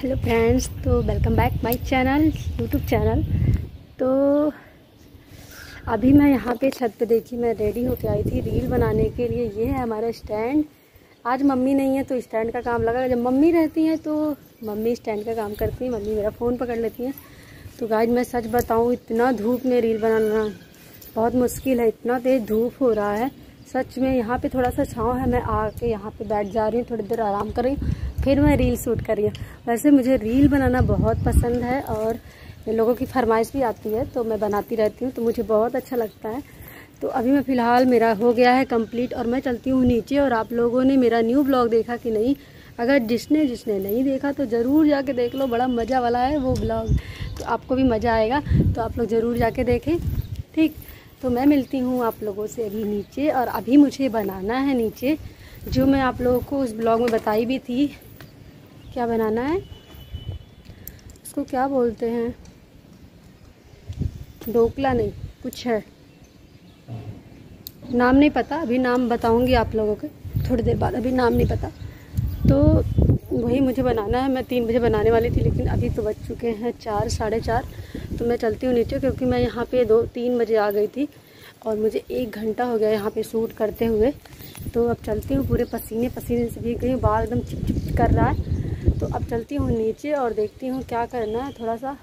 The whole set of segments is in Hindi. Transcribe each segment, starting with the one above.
हेलो फ्रेंड्स तो welcome back my channel, YouTube channel. तो अभी मैं यहाँ पे छत पे देखी, मैं रेडी होके आई थी रील बनाने के लिए। ये है हमारा स्टैंड। आज मम्मी नहीं है तो स्टैंड का काम लगा। जब मम्मी रहती हैं तो मम्मी स्टैंड का काम करती हैं। मम्मी मेरा फ़ोन पकड़ लेती हैं। तो गाइज़ मैं सच बताऊँ, इतना धूप में रील बनाना बहुत मुश्किल है। इतना तेज़ धूप हो रहा है। सच में यहाँ पे थोड़ा सा छाँव है, मैं आके यहाँ पे बैठ जा रही हूँ, थोड़ी देर आराम कर रही हूँ। फिर मैं रील शूट कर रही हूँ। वैसे मुझे रील बनाना बहुत पसंद है और लोगों की फरमाइश भी आती है तो मैं बनाती रहती हूँ तो मुझे बहुत अच्छा लगता है। तो अभी मैं फ़िलहाल मेरा हो गया है कंप्लीट और मैं चलती हूँ नीचे और आप लोगों ने मेरा न्यू ब्लॉग देखा कि नहीं, अगर जिसने जिसने नहीं देखा तो ज़रूर जाके देख लो, बड़ा मज़ा वाला है वो ब्लॉग। तो आपको भी मज़ा आएगा तो आप लोग ज़रूर जाके देखें, ठीक? तो मैं मिलती हूँ आप लोगों से अभी नीचे और अभी मुझे बनाना है नीचे, जो मैं आप लोगों को उस ब्लॉग में बताई भी थी। क्या बनाना है? इसको क्या बोलते हैं? ढोकला नहीं, कुछ है। नाम नहीं पता, अभी नाम बताऊँगी आप लोगों के, थोड़ी देर बाद, अभी नाम नहीं पता। तो वही मुझे बनाना है, मैं तीन बजे बनाने वाली थी, लेकिन अभी तो बज चुके हैं चार, साढ़े चार तो मैं चलती हूँ नीचे, क्योंकि मैं यहाँ पे दो, तीन बजे आ गई थी, और मुझे एक घंटा हो गया यहाँ पे शूट करते हुए। तो अब चलती हूँ, पूरे पसीने पसीने से भी गई बाल एकदम चिप चिप कर रहा है। तो अब चलती हूँ नीचे और देखती हूँ क्या करना है थोड़ा सा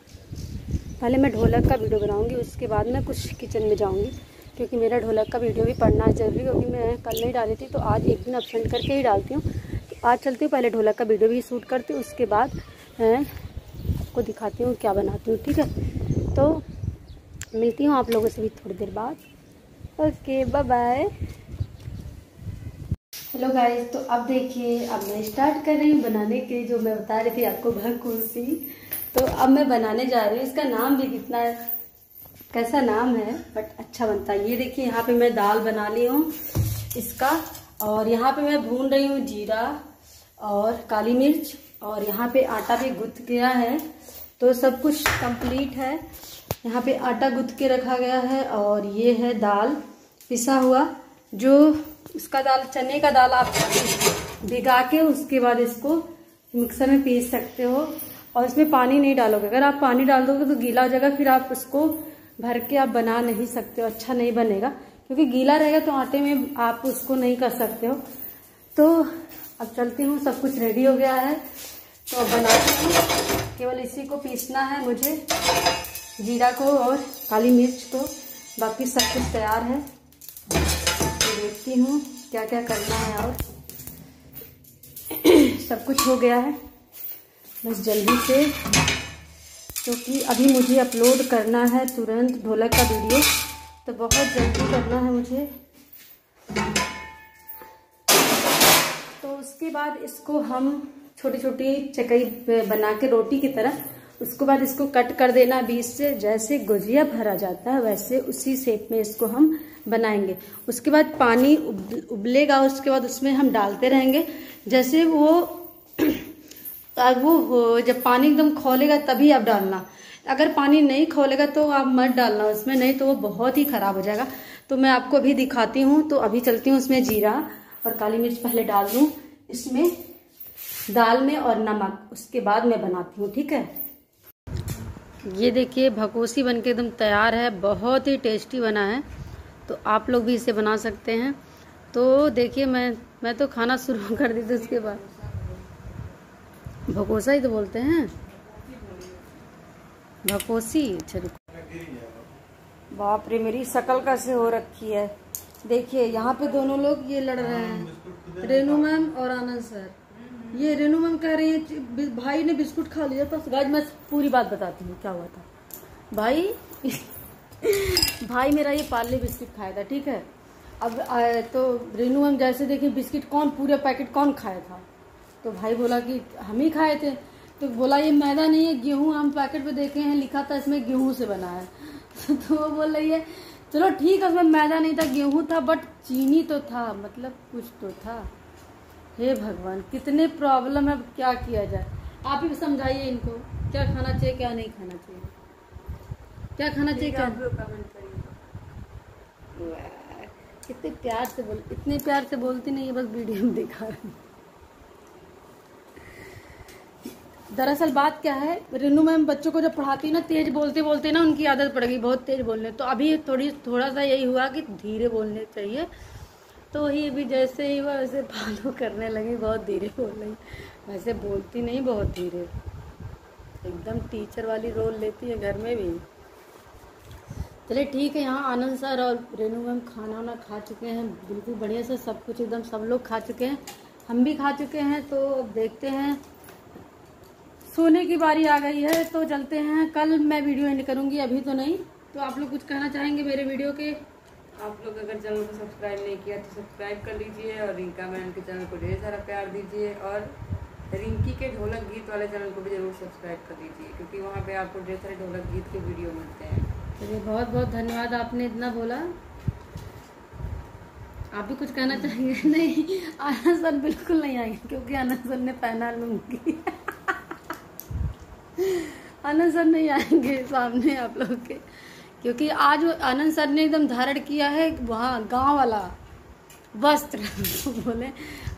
पहले मैं ढोलक का वीडियो बनाऊँगी, उसके बाद मैं कुछ किचन में जाऊँगी, क्योंकि मेरा ढोलक का वीडियो भी पढ़ना ज़रूरी क्योंकि मैं कल नहीं डाली थी तो आज एक दिन अपसेंट करके ही डालती हूँ। तो आज चलती हूँ, पहले ढोलक का वीडियो भी शूट करती हूँ, उसके बाद आपको दिखाती हूँ क्या बनाती हूँ, ठीक है? तो मिलती हूँ आप लोगों से भी थोड़ी देर बाद। Okay bye bye hello guys तो अब देखिए, अब मैं स्टार्ट कर रही हूँ बनाने के जो मैं बता रही थी आपको भरकुसी तो अब मैं बनाने जा रही हूँ। इसका नाम भी कितना, कैसा नाम है बट अच्छा बनता है। ये देखिए, यहाँ पे मैं दाल बना ली हूँ इसका, और यहाँ पे मैं भून रही हूँ जीरा और काली मिर्च, और यहाँ पे आटा भी गुथ गया है। तो सब कुछ कंप्लीट है। यहाँ पे आटा गुथ के रखा गया है, और ये है दाल पिसा हुआ, जो इसका दाल, चने का दाल आप भिगा के उसके बाद इसको मिक्सर में पीस सकते हो और इसमें पानी नहीं डालोगे। अगर आप पानी डाल दोगे तो गीला हो जाएगा, फिर आप उसको भर के आप बना नहीं सकते हो अच्छा नहीं बनेगा। क्योंकि गीला रहेगा तो आटे में आप उसको नहीं कर सकते हो। तो अब चलती हूँ, सब कुछ रेडी हो गया है। तो अब बनाती हूँ। केवल इसी को पीसना है मुझे, जीरा को और काली मिर्च को। बाकी सब कुछ तैयार है। देखती हूँ क्या क्या करना है और। सब कुछ हो गया है, बस जल्दी से, क्योंकि तो अभी मुझे अपलोड करना है तुरंत ढोलक का वीडियो तो बहुत जल्दी करना है मुझे। तो उसके बाद इसको हम छोटी छोटी चकई बना के रोटी की तरह उसके बाद इसको कट कर देना बीच से। जैसे गुजिया भरा जाता है, वैसे उसी शेप में इसको हम बनाएँगे। उसके बाद पानी उबलेगा, उसके बाद उसमें हम डालते रहेंगे। जैसे वो वो हो, जब पानी एकदम खोलेगा तभी आप डालना। अगर पानी नहीं खोलेगा तो आप मत डालना उसमें, नहीं तो वो बहुत ही खराब हो जाएगा। तो मैं आपको अभी दिखाती हूँ तो अभी चलती हूँ उसमें जीरा और काली मिर्च पहले डाल दूँ। इसमें दाल में और नमक, उसके बाद मैं बनाती हूँ, ठीक है? ये देखिए भकोसी बन के एकदम तैयार है, बहुत ही टेस्टी बना है। तो आप लोग भी इसे बना सकते हैं। तो देखिए, मैं मैं तो खाना शुरू कर दी थी उसके बाद। भकोसा ही तो बोलते हैं। भकोसी अच्छा बाप रे, मेरी शकल कैसे हो रखी है। देखिए, यहाँ पे दोनों लोग ये लड़ रहे हैं। रेनू मैम और आनंद सर। ये रेनू मैम कह रही है भाई ने बिस्कुट खा लिया था गाज मैं पूरी बात बताती हूँ क्या हुआ था। भाई भाई मेरा ये पार्ले बिस्किट खाया था ठीक है? अब आ, तो रेनू मैम जैसे देखिए बिस्किट कौन पूरे पैकेट कौन खाया था? तो भाई बोला कि हम ही खाए थे। तो बोला ये मैदा नहीं है गेहूँ हम पैकेट पे देखे हैं लिखा था इसमें गेहूँ से बना है। तो वो बोल रही है चलो ठीक है उसमें मैदा नहीं था गेहूँ था बट चीनी तो था मतलब कुछ तो था। हे भगवान कितने प्रॉब्लम है क्या किया जाए? आप ही समझाइए इनको क्या खाना चाहिए क्या नहीं खाना चाहिए। क्या खाना चाहिए क्या कितने प्यार से बोल इतने प्यार से बोलती नहीं है बस वीडियो में दिखा रही दरअसल बात क्या है रेनू मैम बच्चों को जब पढ़ाती ना तेज बोलते बोलते ना उनकी आदत पड़ गई बहुत तेज बोलने। तो अभी थोड़ी थोड़ा सा यही हुआ कि धीरे बोलने चाहिए। तो वही अभी जैसे ही वह वैसे फॉलो करने लगी, बहुत धीरे बोल। रही वैसे बोलती नहीं, बहुत धीरे। एकदम टीचर वाली रोल लेती है घर में भी। चलिए ठीक है, यहाँ आनंद सर और रेनू मैम खाना वाना खा चुके हैं। बिल्कुल बढ़िया से सब कुछ एकदम सब लोग खा चुके हैं। हम भी खा चुके हैं तो अब देखते हैं। सोने की बारी आ गई है तो चलते हैं। कल मैं वीडियो एंड करूँगी, अभी तो नहीं। तो आप लोग कुछ कहना चाहेंगे मेरे वीडियो के? आप लोग अगर चैनल को सब्सक्राइब नहीं किया तो सब्सक्राइब कर लीजिए और रिंका मैन के चैनल को ढेर सारा प्यार दीजिए और रिंकी के ढोलक गीत वाले चैनल को भी ज़रूर सब्सक्राइब कर दीजिए, क्योंकि वहाँ पे आपको ढेर सारे ढोलक गीत के वीडियो मिलते हैं। चलिए, बहुत बहुत धन्यवाद आपने इतना बोला। आप भी कुछ कहना चाहेंगे? नहीं आनंद सर बिल्कुल नहीं आएँगे, क्योंकि आनंद सर ने पहना लूँगी आनंद सर नहीं आएँगे सामने आप लोग के। क्योंकि आज आनंद सर ने एकदम धारण किया है वहाँ गाँव वाला वस्त्र तो बोले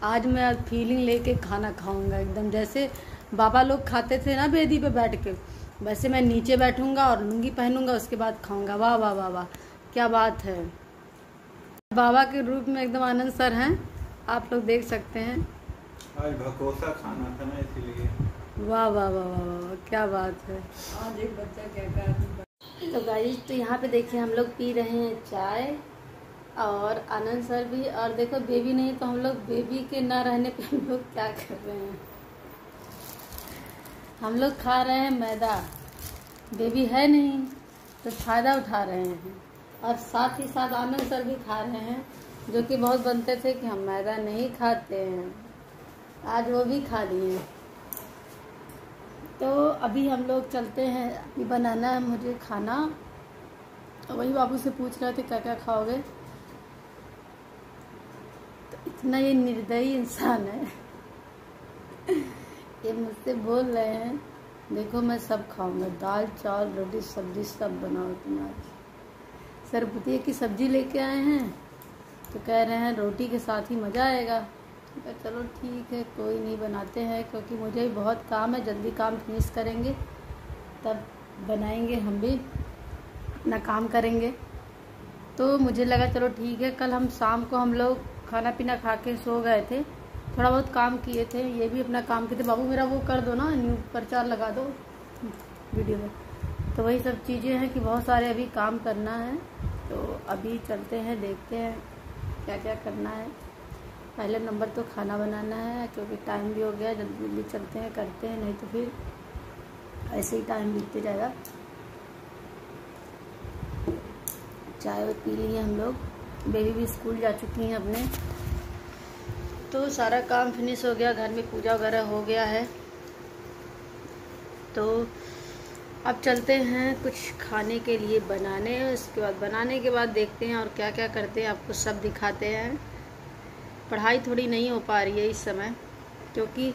आज मैं फीलिंग लेके खाना खाऊँगा एकदम। जैसे बाबा लोग खाते थे ना बेदी पे बैठ के वैसे मैं नीचे बैठूँगा और लुंगी पहनूँगा उसके बाद खाऊँगा। वाह वाह वाह वाह क्या बात है। बाबा के रूप में एकदम आनंद सर हैं आप लोग देख सकते हैं। आज भकोसा खाना था ना इसीलिए। वाह वाह वाह वाह वाह क्या बात है। आज एक बच्चा क्या कर तो गाइस तो यहाँ पे देखिए हम लोग पी रहे हैं चाय और आनंद सर भी, और देखो बेबी नहीं तो हम लोग बेबी के ना रहने पे हम लोग क्या कर रहे हैं? हम लोग खा रहे हैं मैदा। बेबी है नहीं तो फ़ायदा उठा रहे हैं। और साथ ही साथ आनंद सर भी खा रहे हैं, जो कि बहुत बनते थे कि हम मैदा नहीं खाते हैं। आज वो भी खा लिए। तो अभी हम लोग चलते हैं अभी बनाना है, मुझे खाना। वही बाबू से पूछ रहे थे क्या क्या खाओगे? तो इतना ये निर्दयी इंसान है। ये मुझसे बोल रहे हैं, देखो मैं सब खाऊँगा, दाल, चावल, रोटी, सब्ज़ी, सब बनाओ तुम आज। सरबतिया की सब्ज़ी लेके आए हैं? तो कह रहे हैं, रोटी के साथ ही मज़ा आएगा। तो चलो ठीक है, कोई नहीं, बनाते हैं, क्योंकि मुझे भी बहुत काम है, जल्दी काम फिनिश करेंगे। तब बनाएँगे हम भी, अपना काम करेंगे। तो मुझे लगा चलो ठीक है, कल हम शाम को हम लोग खाना पीना खा के सो गए थे। थोड़ा बहुत काम किए थे, ये भी अपना काम किए थे। बाबू, मेरा वो कर दो ना, न्यू प्रचार लगा दो वीडियो में। तो वही सब चीज़ें हैं कि बहुत सारे अभी काम करना है तो अभी चलते हैं, देखते हैं क्या क्या करना है। पहले नंबर तो खाना बनाना है, क्योंकि टाइम भी हो गया, जल्दी जल्दी चलते हैं, करते हैं, नहीं तो फिर ऐसे ही टाइम बीतते जाएगा। चाय पी लिए हम लोग। बेबी भी स्कूल जा चुकी हैं अपने। तो सारा काम फिनिश हो गया, घर में पूजा वगैरह हो गया है। तो अब चलते हैं कुछ खाने के लिए बनाने, उसके बाद बनाने के बाद देखते हैं और क्या क्या करते हैं, आपको सब दिखाते हैं। पढ़ाई थोड़ी नहीं हो पा रही है इस समय, क्योंकि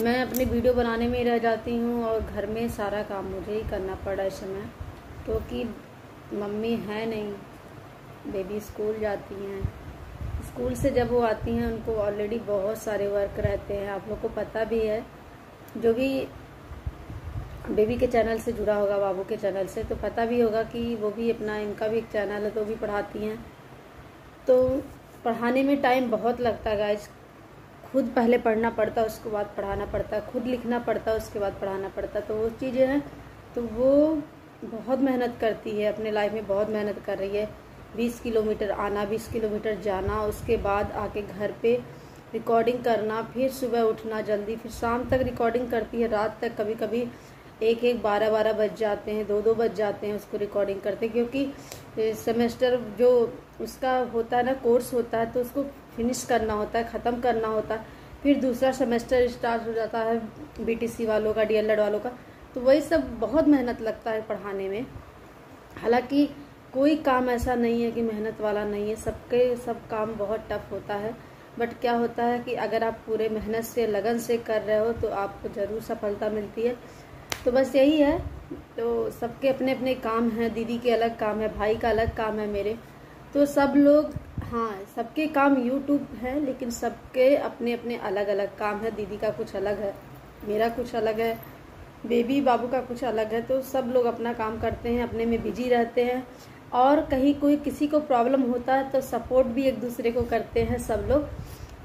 मैं अपनी वीडियो बनाने में ही रह जाती हूँ और घर में सारा काम मुझे ही करना पड़ा इस समय, क्योंकि मम्मी है नहीं बेबी स्कूल जाती हैं। स्कूल से जब वो आती हैं, उनको ऑलरेडी बहुत सारे वर्क रहते हैं। आप लोग को पता भी है, जो भी बेबी के चैनल से जुड़ा होगा, बाबू के चैनल से तो पता भी होगा कि वो भी अपना, इनका भी एक चैनल है तो भी पढ़ाती हैं। तो पढ़ाने में टाइम बहुत लगता है गाइज़ खुद पहले पढ़ना पड़ता है उसके बाद पढ़ाना पड़ता है खुद लिखना पड़ता है उसके बाद पढ़ाना पड़ता है तो वो चीज़ें हैं तो वो बहुत मेहनत करती है, अपने लाइफ में बहुत मेहनत कर रही है. बीस किलोमीटर आना, बीस किलोमीटर जाना, उसके बाद आके घर पे रिकॉर्डिंग करना, फिर सुबह उठना जल्दी, फिर शाम तक रिकॉर्डिंग करती है, रात तक कभी कभी एक एक बारह बारह बज जाते हैं, दो दो बज जाते हैं उसको रिकॉर्डिंग करते, क्योंकि सेमेस्टर जो उसका होता है ना कोर्स होता है तो उसको फिनिश करना होता है, ख़त्म करना होता है, फिर दूसरा सेमेस्टर स्टार्ट हो जाता है बीटीसी वालों का डीएलएड वालों का तो वही सब बहुत मेहनत लगता है पढ़ाने में। हालाँकि कोई काम ऐसा नहीं है कि मेहनत वाला नहीं है, सबके, सब काम बहुत टफ होता है बट क्या होता है कि अगर आप पूरे मेहनत से, लगन से कर रहे हो तो आपको ज़रूर सफलता मिलती है। तो बस यही है। तो सबके अपने अपने काम हैं, दीदी के अलग काम है, भाई का अलग काम है मेरे। तो सब लोग हाँ सबके काम यूट्यूब है, लेकिन सबके अपने अपने अलग अलग काम है। दीदी का कुछ अलग है, मेरा कुछ अलग है, बेबी बाबू का कुछ अलग है। तो सब लोग अपना काम करते हैं, अपने में बिज़ी रहते हैं। और कहीं कोई किसी को प्रॉब्लम होता है तो सपोर्ट भी एक दूसरे को करते हैं सब लोग।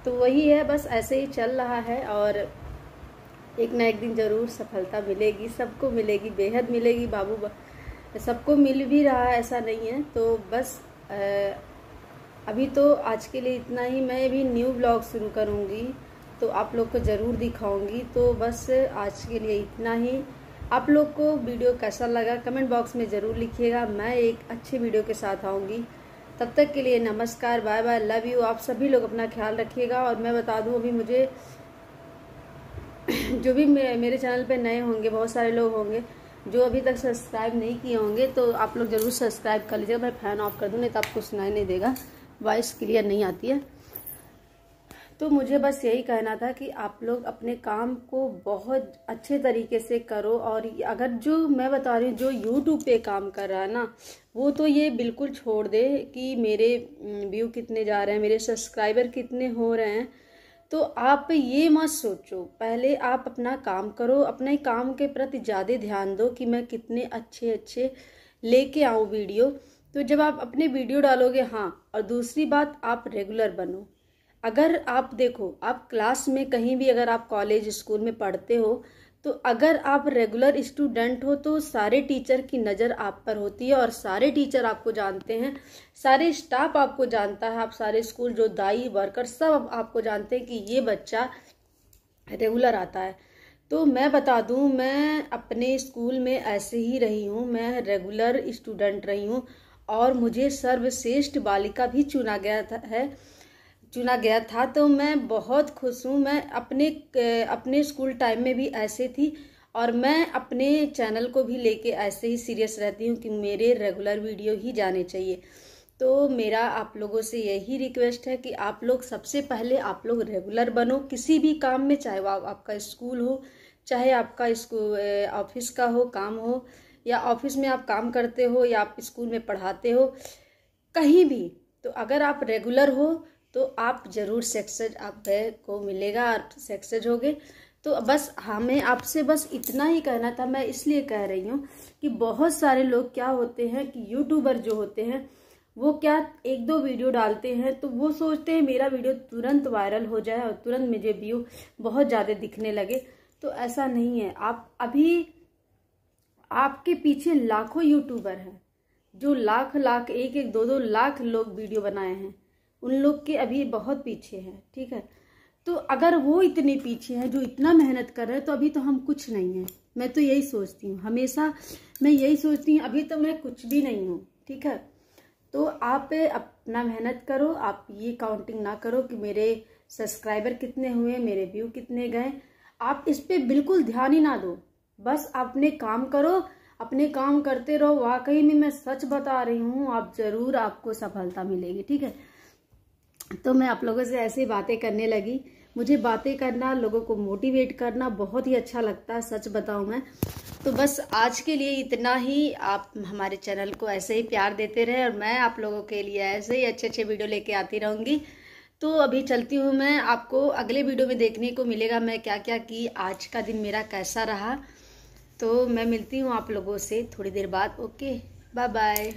तो वही है, बस ऐसे ही चल रहा है और एक ना एक दिन ज़रूर सफलता मिलेगी सबको मिलेगी बेहद मिलेगी बाबू. सबको मिल भी रहा है ऐसा नहीं है। तो बस आ, अभी तो आज के लिए इतना ही मैं भी न्यू ब्लॉग शुरू करूँगी तो आप लोग को ज़रूर दिखाऊँगी। तो बस आज के लिए इतना ही। आप लोग को वीडियो कैसा लगा कमेंट बॉक्स में ज़रूर लिखिएगा मैं एक अच्छे वीडियो के साथ आऊँगी। तब तक के लिए नमस्कार बाय बाय लव यू आप सभी लोग अपना ख्याल रखिएगा और मैं बता दूँ अभी मुझे जो भी मेरे चैनल पे नए होंगे, बहुत सारे लोग होंगे, जो अभी तक सब्सक्राइब नहीं किए होंगे तो आप लोग ज़रूर सब्सक्राइब कर लीजिएगा, मैं फ़ैन ऑफ़ कर दूँ, नहीं तो आपको सुनाई नहीं देगा, वॉइस क्लियर नहीं आती है। तो मुझे बस यही कहना था कि आप लोग अपने काम को बहुत अच्छे तरीके से करो, और अगर जो मैं बता रही हूँ, जो यूट्यूब पे काम कर रहा है ना, वो तो ये बिल्कुल छोड़ दे कि मेरे व्यू कितने जा रहे हैं, मेरे सब्सक्राइबर कितने हो रहे हैं तो आप ये मत सोचो, पहले आप अपना काम करो, अपने काम के प्रति ज़्यादा ध्यान दो कि मैं कितने अच्छे अच्छे लेके आऊँ वीडियो। तो जब आप अपने वीडियो डालोगे हाँ और दूसरी बात, आप रेगुलर बनो। अगर आप देखो, आप क्लास में कहीं भी अगर आप कॉलेज, स्कूल में पढ़ते हो तो अगर आप रेगुलर स्टूडेंट हो तो सारे टीचर की नज़र आप पर होती है और सारे टीचर आपको जानते हैं। सारे स्टाफ आपको जानता है, आप सारे स्कूल जो दाई वर्कर सब आपको जानते हैं कि ये बच्चा रेगुलर आता है। तो मैं बता दूँ, मैं अपने स्कूल में ऐसे ही रही हूँ, मैं रेगुलर स्टूडेंट रही हूँ और मुझे सर्वश्रेष्ठ बालिका भी चुना गया था, है। चुना गया था तो मैं बहुत खुश हूँ। मैं अपने अपने स्कूल टाइम में भी ऐसे थी और मैं अपने चैनल को भी लेके ऐसे ही सीरियस रहती हूँ कि मेरे रेगुलर वीडियो ही जाने चाहिए। तो मेरा आप लोगों से यही रिक्वेस्ट है कि आप लोग सबसे पहले आप लोग रेगुलर बनो, किसी भी काम में, चाहे वो आपका स्कूल हो, चाहे आपका स्कूल ऑफ़िस का हो, काम हो, या ऑफ़िस में आप काम करते हो, या आप स्कूल में पढ़ाते हो, कहीं भी। तो अगर आप रेगुलर हो तो आप ज़रूर सक्सेस आप को मिलेगा और सक्सेस होगे। तो बस हमें आपसे बस इतना ही कहना था, मैं इसलिए कह रही हूँ कि बहुत सारे लोग क्या होते हैं कि यूट्यूबर जो होते हैं, वो क्या एक दो वीडियो डालते हैं तो वो सोचते हैं मेरा वीडियो तुरंत वायरल हो जाए और तुरंत मुझे व्यू बहुत ज़्यादा दिखने लगे। तो ऐसा नहीं है। आप अभी आपके पीछे लाखों यूट्यूबर हैं, जो लाख लाख एक एक दो दो लाख लोग वीडियो बनाए हैं। उन लोग के अभी बहुत पीछे हैं, ठीक है? तो अगर वो इतने पीछे हैं, जो इतना मेहनत कर रहे हैं तो अभी तो हम कुछ नहीं हैं। मैं तो यही सोचती हूँ। हमेशा मैं यही सोचती हूँ, अभी तो मैं कुछ भी नहीं हूँ, ठीक है? तो आप अपना मेहनत करो, आप ये काउंटिंग ना करो कि मेरे सब्सक्राइबर कितने हुए, मेरे व्यू कितने गए। आप इस पर बिल्कुल ध्यान ही ना दो। बस अपने काम करो, अपने काम करते रहो। वाकई में मैं सच बता रही हूँ, आप ज़रूर आपको सफलता मिलेगी, ठीक है? तो मैं आप लोगों से ऐसी बातें करने लगी। मुझे बातें करना, लोगों को मोटिवेट करना बहुत ही अच्छा लगता है सच बताऊँ मैं। तो बस आज के लिए इतना ही। आप हमारे चैनल को ऐसे ही प्यार देते रहे और मैं आप लोगों के लिए ऐसे ही अच्छे अच्छे वीडियो लेके आती रहूँगी। तो अभी चलती हूँ मैं। आपको अगले वीडियो में देखने को मिलेगा मैं क्या क्या की। आज का दिन मेरा कैसा रहा। तो मैं मिलती हूँ आप लोगों से थोड़ी देर बाद। Okay bye bye